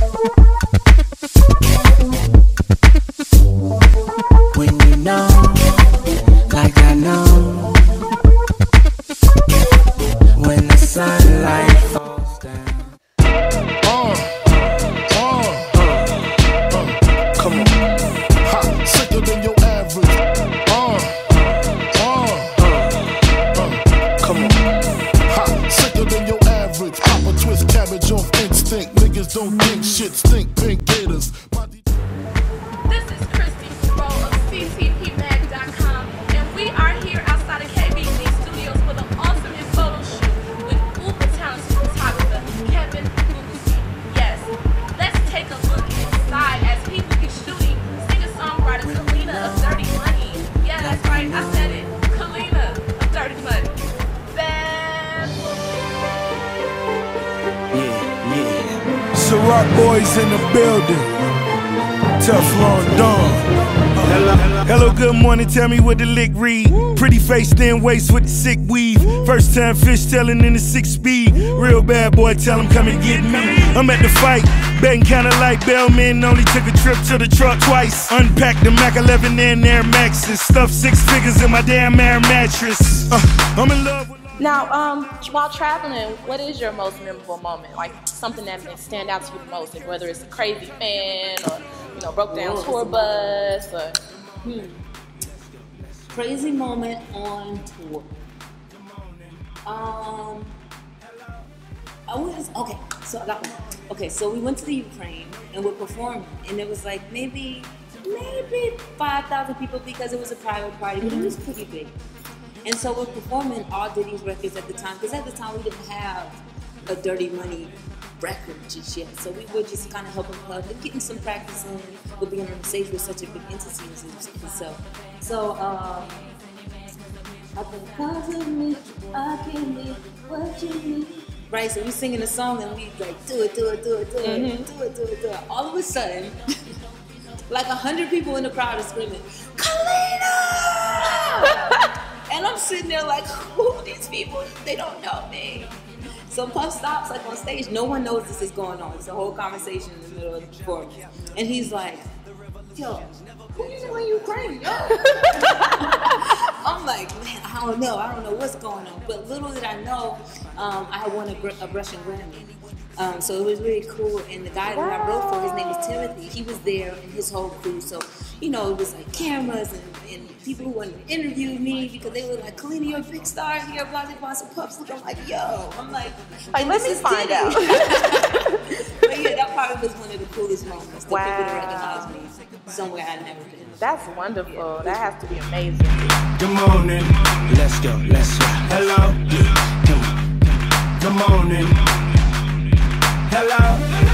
you don't think shit stink. Pink gators. Ciroc boys in the building. Teflon Dawn. Hello, hello, good morning. Tell me what the lick read. Pretty face, thin waist with the sick weave. First time fish telling in the six speed. Real bad boy, tell him come and get me. I'm at the fight, betting kinda like Bellman. Only took a trip to the truck twice. Unpacked the Mac 11 and Air Maxes. Stuffed six figures in my damn air mattress. Uh, I'm in love with. Now, um, while traveling, what is your most memorable moment? Like something that may stand out to you the most, and whether it's a crazy fan or you know broke down tour bus or Crazy moment on tour. Um, I was okay. So I got one. Okay, so we went to the Ukraine and we're performing, and it was like maybe maybe five thousand people because it was a private party, but it was pretty big. And so we're performing all Diddy's records at the time, because at the time we didn't have a Dirty Money record just yet. So we were just kind of helping plug and getting some practice in with being on the stage with such a big entity himself. So, um, I think because of me, I can be what you need. Right, so we singing a song and we like do it, do it, do it, do it, do it, do it, do it. All of a sudden, like a hundred people in the crowd are screaming, Kalenna! And I'm sitting there like, who are these people? They don't know me. So Puff stops like on stage. No one knows this is going on. It's a whole conversation in the middle of the performance. And he's like, yo, who you know in Ukraine? Yo. I don't know. I don't know what's going on. But little did I know, um, I had won a, a Russian Grammy. Um, so it was really cool. And the guy that I wrote for, his name was Timati. He was there and his whole crew. So, you know, it was like cameras and, and people who wanted to interview me because they were like, Kalenna, you're a big star here, blah, blah, blah. So Puff's looking I'm like, yo. I'm like, Like, let me find Diddy. out. but yeah, that probably was one of the coolest moments. That Wow. people to recognize me somewhere I'd never been. That's wonderful. That has to be amazing. Good morning. Let's go, let's go. Hello. Come on. Good morning. Hello.